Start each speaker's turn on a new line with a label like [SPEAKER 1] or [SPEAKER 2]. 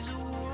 [SPEAKER 1] is a war.